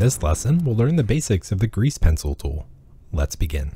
this lesson, we'll learn the basics of the Grease Pencil tool. Let's begin.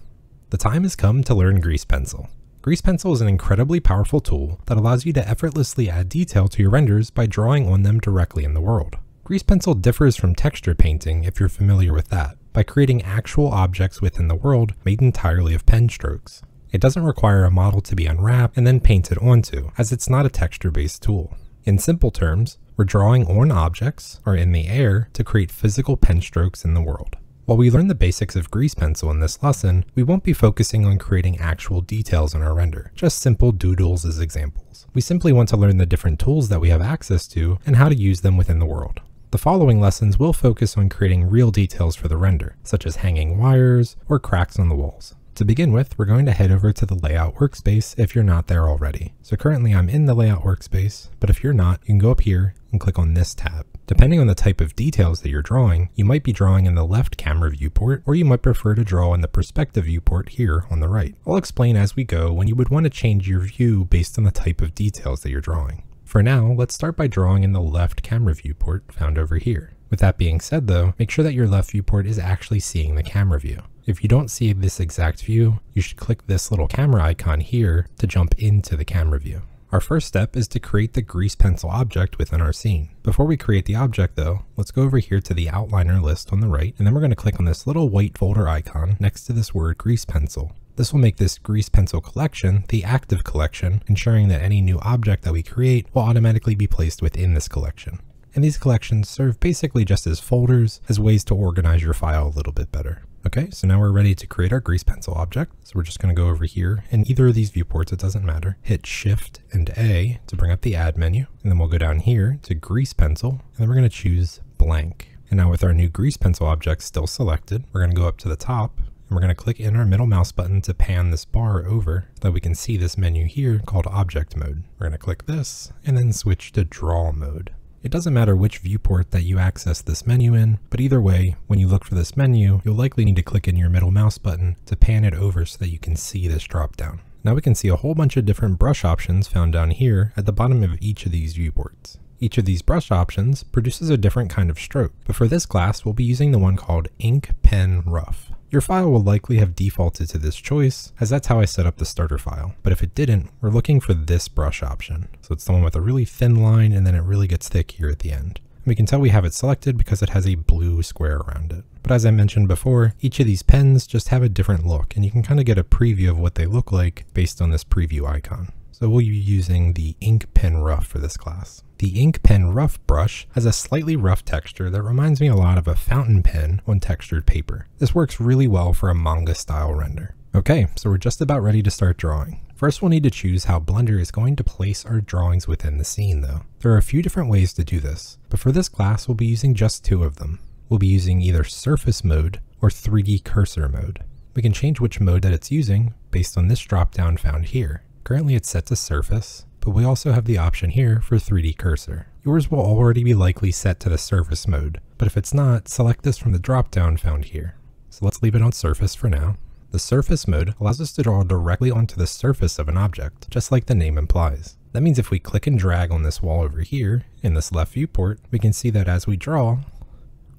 The time has come to learn Grease Pencil. Grease Pencil is an incredibly powerful tool that allows you to effortlessly add detail to your renders by drawing on them directly in the world. Grease Pencil differs from texture painting if you're familiar with that, by creating actual objects within the world made entirely of pen strokes. It doesn't require a model to be unwrapped and then painted onto, as it's not a texture-based tool. In simple terms, we're drawing on objects, or in the air, to create physical pen strokes in the world. While we learn the basics of Grease Pencil in this lesson, we won't be focusing on creating actual details in our render, just simple doodles as examples. We simply want to learn the different tools that we have access to and how to use them within the world. The following lessons will focus on creating real details for the render, such as hanging wires or cracks on the walls. To begin with, we're going to head over to the layout workspace if you're not there already. So currently I'm in the layout workspace, but if you're not, you can go up here and click on this tab. Depending on the type of details that you're drawing, you might be drawing in the left camera viewport, or you might prefer to draw in the perspective viewport here on the right. I'll explain as we go when you would want to change your view based on the type of details that you're drawing. For now, let's start by drawing in the left camera viewport found over here. With that being said though, make sure that your left viewport is actually seeing the camera view. If you don't see this exact view, you should click this little camera icon here to jump into the camera view. Our first step is to create the grease pencil object within our scene. Before we create the object though, let's go over here to the outliner list on the right, and then we're going to click on this little white folder icon next to this word grease pencil. This will make this grease pencil collection the active collection, ensuring that any new object that we create will automatically be placed within this collection. And these collections serve basically just as folders, as ways to organize your file a little bit better. Okay, so now we're ready to create our grease pencil object. So we're just going to go over here in either of these viewports, it doesn't matter. Hit Shift and A to bring up the add menu. And then we'll go down here to grease pencil, and then we're going to choose blank. And now with our new grease pencil object still selected, we're going to go up to the top and we're going to click in our middle mouse button to pan this bar over so that we can see this menu here called object mode. We're going to click this and then switch to draw mode. It doesn't matter which viewport that you access this menu in, but either way, when you look for this menu, you'll likely need to click in your middle mouse button to pan it over so that you can see this drop down. Now we can see a whole bunch of different brush options found down here at the bottom of each of these viewports. Each of these brush options produces a different kind of stroke, but for this class we'll be using the one called Ink Pen Rough. Your file will likely have defaulted to this choice, as that's how I set up the starter file. But if it didn't, we're looking for this brush option. So it's the one with a really thin line and then it really gets thick here at the end. And we can tell we have it selected because it has a blue square around it. But as I mentioned before, each of these pens just have a different look and you can kind of get a preview of what they look like based on this preview icon. So we'll be using the Ink Pen Rough for this class. The Ink Pen Rough brush has a slightly rough texture that reminds me a lot of a fountain pen on textured paper. This works really well for a manga style render. Okay, so we're just about ready to start drawing. First we'll need to choose how Blender is going to place our drawings within the scene though. There are a few different ways to do this, but for this class we'll be using just two of them. We'll be using either surface mode or 3D cursor mode. We can change which mode that it's using based on this drop down found here. Currently it's set to surface, but we also have the option here for 3D cursor. Yours will already be likely set to the surface mode, but if it's not, select this from the drop-down found here. So let's leave it on surface for now. The surface mode allows us to draw directly onto the surface of an object, just like the name implies. That means if we click and drag on this wall over here, in this left viewport, we can see that as we draw,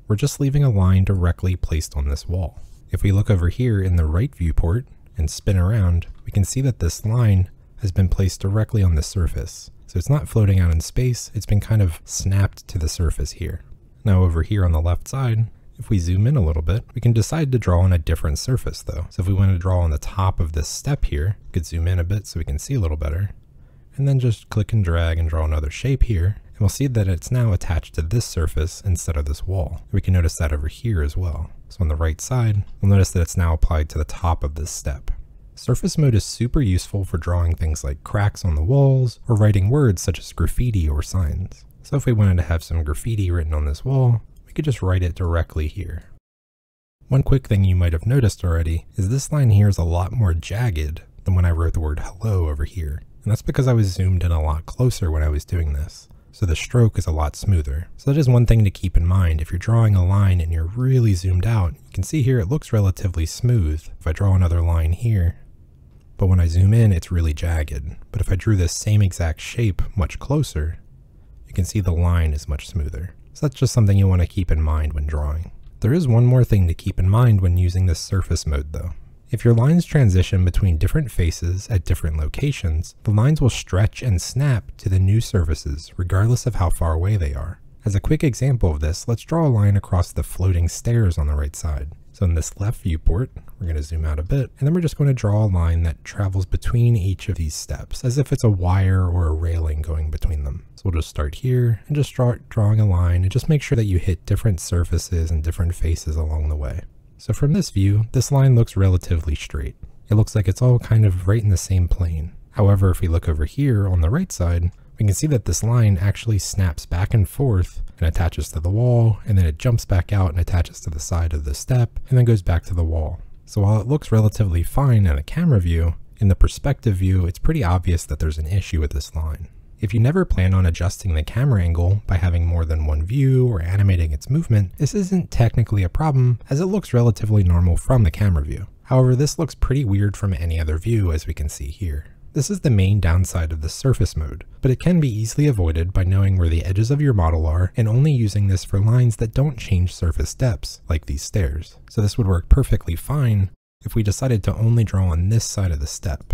we're just leaving a line directly placed on this wall. If we look over here in the right viewport and spin around, we can see that this line has been placed directly on the surface. So it's not floating out in space, it's been kind of snapped to the surface here. Now over here on the left side, if we zoom in a little bit, we can decide to draw on a different surface though. So if we want to draw on the top of this step here, we could zoom in a bit so we can see a little better. And then just click and drag and draw another shape here. And we'll see that it's now attached to this surface instead of this wall. We can notice that over here as well. So on the right side, we'll notice that it's now applied to the top of this step. Surface mode is super useful for drawing things like cracks on the walls or writing words such as graffiti or signs. So if we wanted to have some graffiti written on this wall, we could just write it directly here. One quick thing you might have noticed already is this line here is a lot more jagged than when I wrote the word hello over here. And that's because I was zoomed in a lot closer when I was doing this so the stroke is a lot smoother. So that is one thing to keep in mind. If you're drawing a line and you're really zoomed out, you can see here it looks relatively smooth. If I draw another line here, but when I zoom in, it's really jagged. But if I drew this same exact shape much closer, you can see the line is much smoother. So that's just something you want to keep in mind when drawing. There is one more thing to keep in mind when using this surface mode though. If your lines transition between different faces at different locations, the lines will stretch and snap to the new surfaces regardless of how far away they are. As a quick example of this, let's draw a line across the floating stairs on the right side. So in this left viewport, we're going to zoom out a bit, and then we're just going to draw a line that travels between each of these steps, as if it's a wire or a railing going between them. So we'll just start here and just start drawing a line and just make sure that you hit different surfaces and different faces along the way. So from this view, this line looks relatively straight. It looks like it's all kind of right in the same plane. However, if we look over here on the right side, we can see that this line actually snaps back and forth and attaches to the wall, and then it jumps back out and attaches to the side of the step, and then goes back to the wall. So while it looks relatively fine in a camera view, in the perspective view, it's pretty obvious that there's an issue with this line. If you never plan on adjusting the camera angle by having more than one view or animating its movement, this isn't technically a problem as it looks relatively normal from the camera view. However, this looks pretty weird from any other view as we can see here. This is the main downside of the surface mode, but it can be easily avoided by knowing where the edges of your model are and only using this for lines that don't change surface depths, like these stairs. So this would work perfectly fine if we decided to only draw on this side of the step.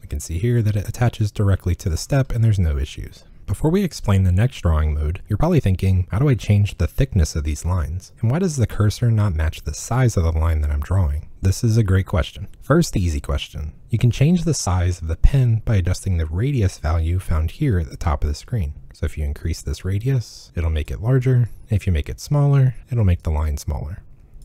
We can see here that it attaches directly to the step and there's no issues. Before we explain the next drawing mode, you're probably thinking, how do I change the thickness of these lines? And why does the cursor not match the size of the line that I'm drawing? This is a great question. First, the easy question. You can change the size of the pen by adjusting the radius value found here at the top of the screen. So if you increase this radius, it'll make it larger. If you make it smaller, it'll make the line smaller.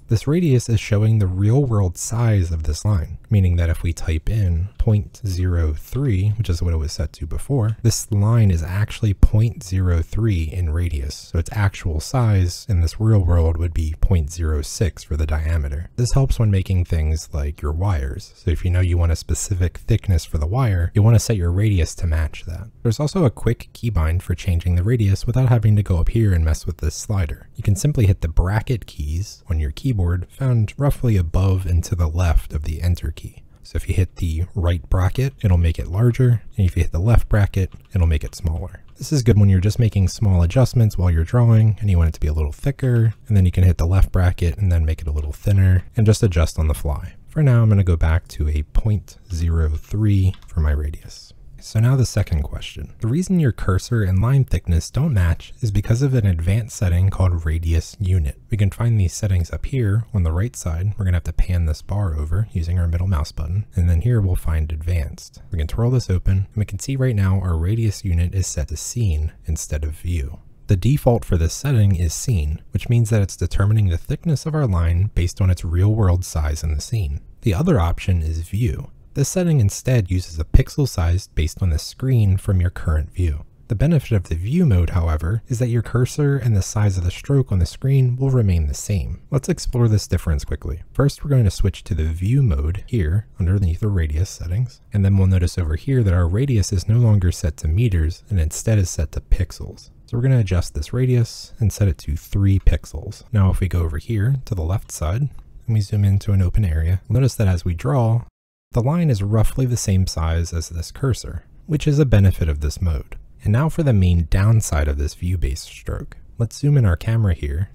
This radius is showing the real world size of this line, meaning that if we type in 0.03, which is what it was set to before, this line is actually 0.03 in radius. So its actual size in this real world would be 0.06 for the diameter. This helps when making things like your wires. So if you know you want a specific thickness for the wire, you want to set your radius to match that. There's also a quick keybind for changing the radius without having to go up here and mess with this slider. You can simply hit the bracket keys on your keyboard keyboard found roughly above and to the left of the enter key. So if you hit the right bracket, it'll make it larger, and if you hit the left bracket, it'll make it smaller. This is good when you're just making small adjustments while you're drawing and you want it to be a little thicker, and then you can hit the left bracket and then make it a little thinner and just adjust on the fly. For now, I'm going to go back to a 0.03 for my radius. So now the second question. The reason your cursor and line thickness don't match is because of an advanced setting called radius unit. We can find these settings up here on the right side. We're going to have to pan this bar over using our middle mouse button. And then here we'll find advanced. We can twirl this open and we can see right now our radius unit is set to scene instead of view. The default for this setting is scene, which means that it's determining the thickness of our line based on its real world size in the scene. The other option is view. This setting instead uses a pixel size based on the screen from your current view. The benefit of the view mode, however, is that your cursor and the size of the stroke on the screen will remain the same. Let's explore this difference quickly. First, we're going to switch to the view mode here underneath the radius settings, and then we'll notice over here that our radius is no longer set to meters and instead is set to pixels. So we're going to adjust this radius and set it to 3 pixels. Now if we go over here to the left side, and we zoom into an open area, notice that as we draw, the line is roughly the same size as this cursor, which is a benefit of this mode. And now for the main downside of this view-based stroke. Let's zoom in our camera here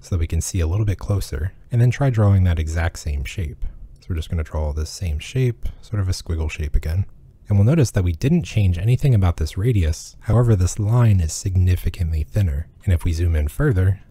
so that we can see a little bit closer, and then try drawing that exact same shape. So we're just going to draw this same shape, sort of a squiggle shape again. And we'll notice that we didn't change anything about this radius, however this line is significantly thinner. And if we zoom in further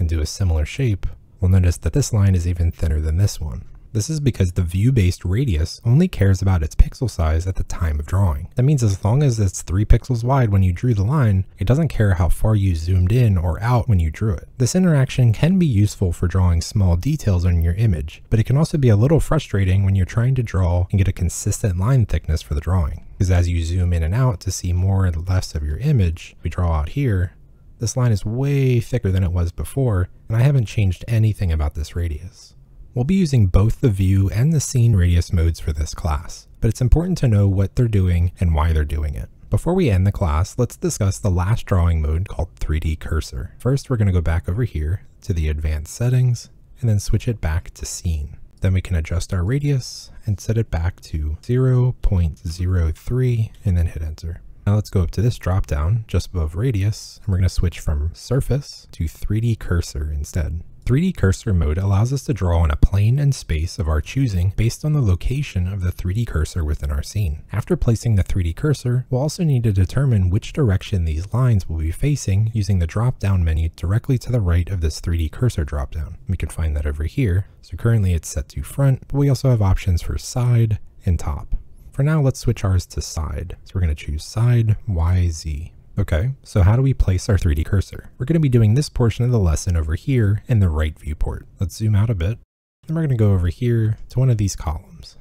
and do a similar shape, we'll notice that this line is even thinner than this one. This is because the view-based radius only cares about its pixel size at the time of drawing. That means as long as it's 3 pixels wide when you drew the line, it doesn't care how far you zoomed in or out when you drew it. This interaction can be useful for drawing small details on your image, but it can also be a little frustrating when you're trying to draw and get a consistent line thickness for the drawing. Because as you zoom in and out to see more and less of your image, we draw out here, this line is way thicker than it was before, and I haven't changed anything about this radius. We'll be using both the view and the scene radius modes for this class, but it's important to know what they're doing and why they're doing it. Before we end the class, let's discuss the last drawing mode called 3D Cursor. First, we're going to go back over here to the advanced settings and then switch it back to scene. Then we can adjust our radius and set it back to 0.03 and then hit enter. Now let's go up to this drop down just above radius and we're going to switch from surface to 3D cursor instead. 3D cursor mode allows us to draw on a plane and space of our choosing based on the location of the 3D cursor within our scene. After placing the 3D cursor, we'll also need to determine which direction these lines will be facing using the drop-down menu directly to the right of this 3D cursor drop-down. We can find that over here. So currently it's set to front, but we also have options for side and top. For now, let's switch ours to side. So we're going to choose side, Y, Z. Okay, so how do we place our 3D cursor? We're going to be doing this portion of the lesson over here in the right viewport. Let's zoom out a bit. Then we're going to go over here to one of these columns.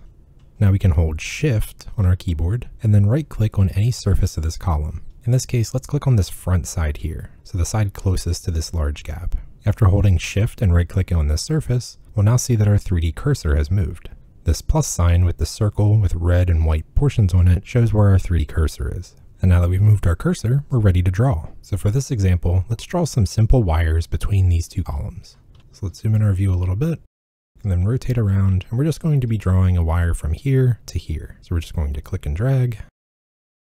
Now we can hold shift on our keyboard and then right click on any surface of this column. In this case, let's click on this front side here, so the side closest to this large gap. After holding shift and right clicking on this surface, we'll now see that our 3D cursor has moved. This plus sign with the circle with red and white portions on it shows where our 3D cursor is. And now that we've moved our cursor, we're ready to draw. So for this example, let's draw some simple wires between these two columns. So let's zoom in our view a little bit and then rotate around. And we're just going to be drawing a wire from here to here. So we're just going to click and drag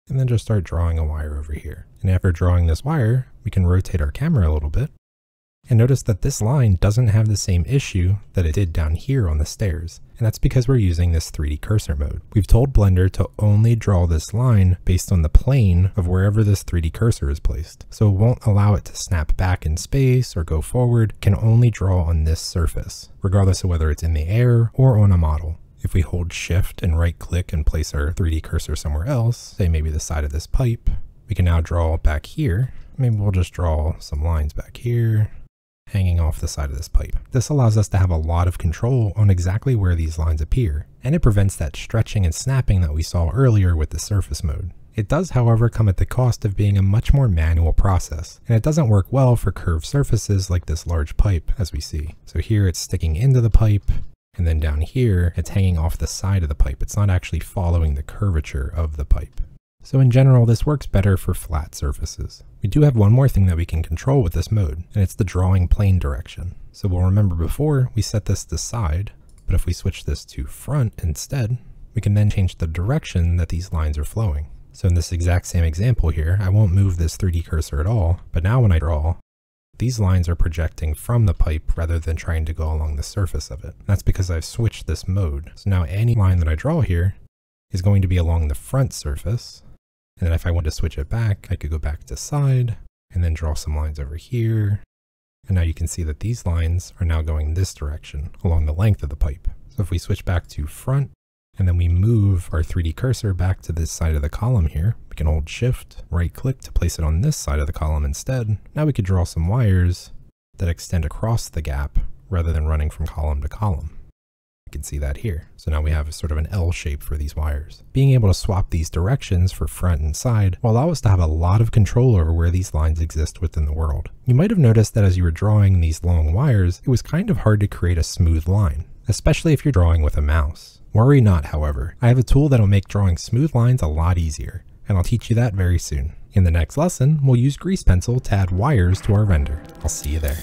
and then just start drawing a wire over here. And after drawing this wire, we can rotate our camera a little bit and notice that this line doesn't have the same issue that it did down here on the stairs, and that's because we're using this 3D cursor mode. We've told Blender to only draw this line based on the plane of wherever this 3D cursor is placed, so it won't allow it to snap back in space or go forward, can only draw on this surface, regardless of whether it's in the air or on a model. If we hold shift and right click and place our 3D cursor somewhere else, say maybe the side of this pipe, we can now draw back here. Maybe we'll just draw some lines back here, hanging off the side of this pipe. This allows us to have a lot of control on exactly where these lines appear, and it prevents that stretching and snapping that we saw earlier with the surface mode. It does, however, come at the cost of being a much more manual process, and it doesn't work well for curved surfaces like this large pipe, as we see. So here it's sticking into the pipe, and then down here, it's hanging off the side of the pipe. It's not actually following the curvature of the pipe. So in general, this works better for flat surfaces. We do have one more thing that we can control with this mode, and it's the drawing plane direction. So we'll remember before, we set this to side, but if we switch this to front instead, we can then change the direction that these lines are flowing. So in this exact same example here, I won't move this 3D cursor at all, but now when I draw, these lines are projecting from the pipe rather than trying to go along the surface of it. That's because I've switched this mode. So now any line that I draw here is going to be along the front surface, and then if I want to switch it back, I could go back to side and then draw some lines over here. And now you can see that these lines are now going this direction along the length of the pipe. So if we switch back to front and then we move our 3D cursor back to this side of the column here, we can hold shift, right click to place it on this side of the column instead. Now we could draw some wires that extend across the gap rather than running from column to column. You can see that here. So now we have sort of an L shape for these wires. Being able to swap these directions for front and side will allow us to have a lot of control over where these lines exist within the world. You might have noticed that as you were drawing these long wires, it was kind of hard to create a smooth line, especially if you're drawing with a mouse. Worry not, however. I have a tool that'll make drawing smooth lines a lot easier, and I'll teach you that very soon. In the next lesson, we'll use Grease Pencil to add wires to our render. I'll see you there.